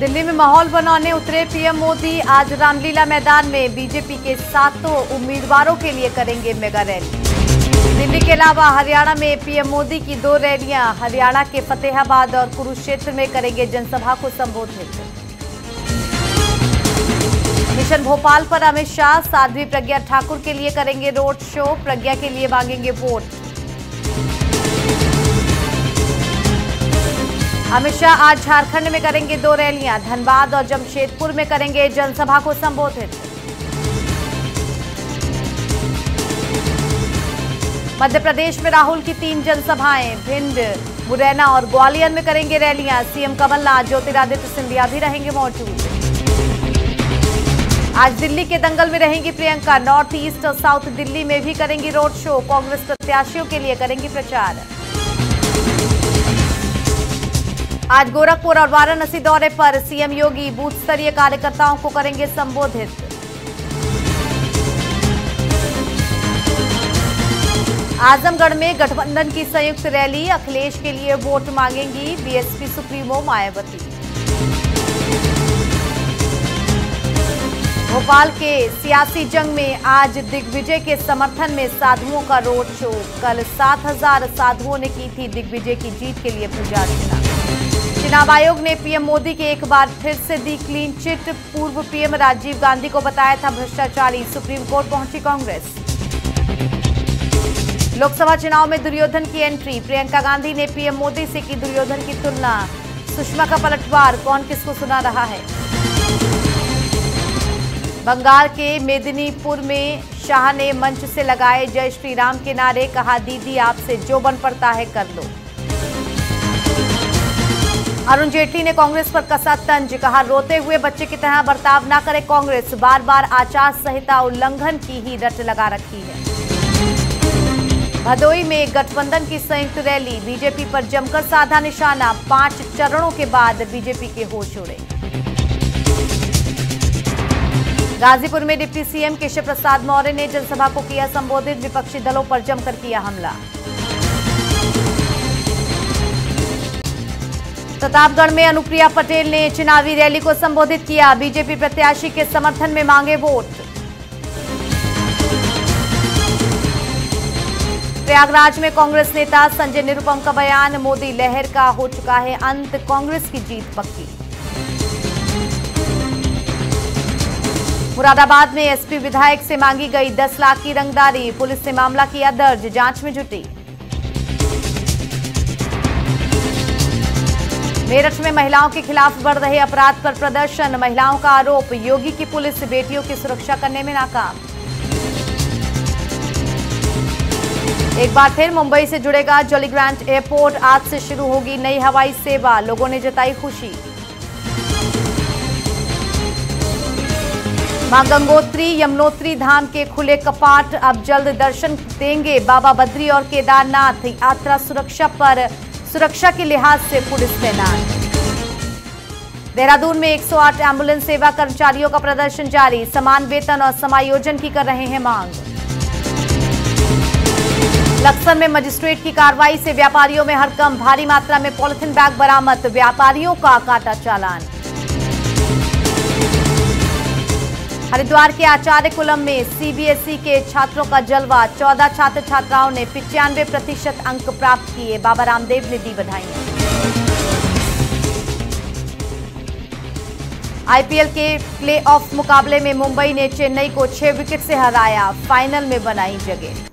दिल्ली में माहौल बनाने उतरे पीएम मोदी। आज रामलीला मैदान में बीजेपी के सातों उम्मीदवारों के लिए करेंगे मेगा रैली। दिल्ली के अलावा हरियाणा में पीएम मोदी की दो रैलियाँ, हरियाणा के फतेहाबाद और कुरुक्षेत्र में करेंगे जनसभा को संबोधित। मिशन भोपाल पर अमित शाह, साध्वी प्रज्ञा ठाकुर के लिए करेंगे रोड शो, प्रज्ञा के लिए मांगेंगे वोट। अमित शाह आज झारखंड में करेंगे दो रैलियाँ, धनबाद और जमशेदपुर में करेंगे जनसभा को संबोधित। मध्य प्रदेश में राहुल की तीन जनसभाएँ, भिंड, मुरैना और ग्वालियर में करेंगे रैलियाँ, सीएम कमलनाथ, ज्योतिरादित्य सिंधिया भी रहेंगे मौजूद। आज दिल्ली के दंगल में रहेंगी प्रियंका, नॉर्थ ईस्ट और साउथ दिल्ली में भी करेंगी रोड शो, कांग्रेस प्रत्याशियों के लिए करेंगी प्रचार। आज गोरखपुर और वाराणसी दौरे पर सीएम योगी बूथ स्तरीय कार्यकर्ताओं को करेंगे संबोधित। आजमगढ़ में गठबंधन की संयुक्त रैली, अखिलेश के लिए वोट मांगेंगी बीएसपी सुप्रीमो मायावती। भोपाल के सियासी जंग में आज दिग्विजय के समर्थन में साधुओं का रोड शो। कल 7000 साधुओं ने की थी दिग्विजय की जीत के लिए पूजा अर्चना चुनाव आयोग ने पीएम मोदी के एक बार फिर से दी क्लीन चिट। पूर्व पीएम राजीव गांधी को बताया था भ्रष्टाचारी। सुप्रीम कोर्ट पहुँची कांग्रेस। लोकसभा चुनाव में दुर्योधन की एंट्री। प्रियंका गांधी ने पीएम मोदी से की दुर्योधन की तुलना। सुषमा का पलटवार। कौन किसको सुना रहा है? बंगाल के मेदिनीपुर में शाह ने मंच से लगाए जय श्री राम के नारे। कहा, दीदी, आपसे जो बन पड़ता है कर लो। अरुण जेटली ने कांग्रेस पर कसा तंज कहा, रोते हुए बच्चे की तरह बर्ताव न करे कांग्रेस बार बार आचार संहिता उल्लंघन की ही रट लगा रखी है। भदोई में गठबंधन की संयुक्त रैली, बीजेपी पर जमकर साधा निशाना, पाँच चरणों के बाद बीजेपी के होश उड़े। गाजीपुर में डिप्टी सीएम केशव प्रसाद मौर्य ने जनसभा को किया संबोधित, विपक्षी दलों पर जमकर किया हमला। प्रतापगढ़ में अनुप्रिया पटेल ने चुनावी रैली को संबोधित किया। बीजेपी प्रत्याशी के समर्थन में मांगे वोट। प्रयागराज में कांग्रेस नेता संजय निरुपम का बयान, मोदी लहर का हो चुका है अंत, कांग्रेस की जीत पक्की। मुरादाबाद में एसपी विधायक से मांगी गई 10 लाख की रंगदारी, पुलिस ने मामला किया दर्ज, जाँच में जुटी। मेरठ में महिलाओं के खिलाफ बढ़ रहे अपराध पर प्रदर्शन। महिलाओं का आरोप, योगी की पुलिस बेटियों की सुरक्षा करने में नाकाम। एक बार फिर मुंबई से जुड़ेगा जॉलीग्रांट एयरपोर्ट। आज से शुरू होगी नई हवाई सेवा। लोगों ने जताई खुशी। माँ गंगोत्री यमुनोत्री धाम के खुले कपाट अब जल्द दर्शन देंगे बाबा बद्री और केदारनाथ। यात्रा सुरक्षा पर सुरक्षा के लिहाज से पुलिस तैनात देहरादून में 108 एंबुलेंस सेवा कर्मचारियों का प्रदर्शन जारी। समान वेतन और समायोजन की कर रहे हैं मांग। लक्सर में मजिस्ट्रेट की कार्रवाई से व्यापारियों में हरकम भारी मात्रा में पॉलिथिन बैग बरामद। व्यापारियों का काटा चालान। हरिद्वार के आचार्य कुलम में सीबीएसई के छात्रों का जलवा। 14 छात्र छात्राओं ने पिचानवे प्रतिशत अंक प्राप्त किए। बाबा रामदेव ने दी बधाई। आईपीएल के प्लेऑफ मुकाबले में मुंबई ने चेन्नई को छह विकेट से हराया। फाइनल में बनाई जगह।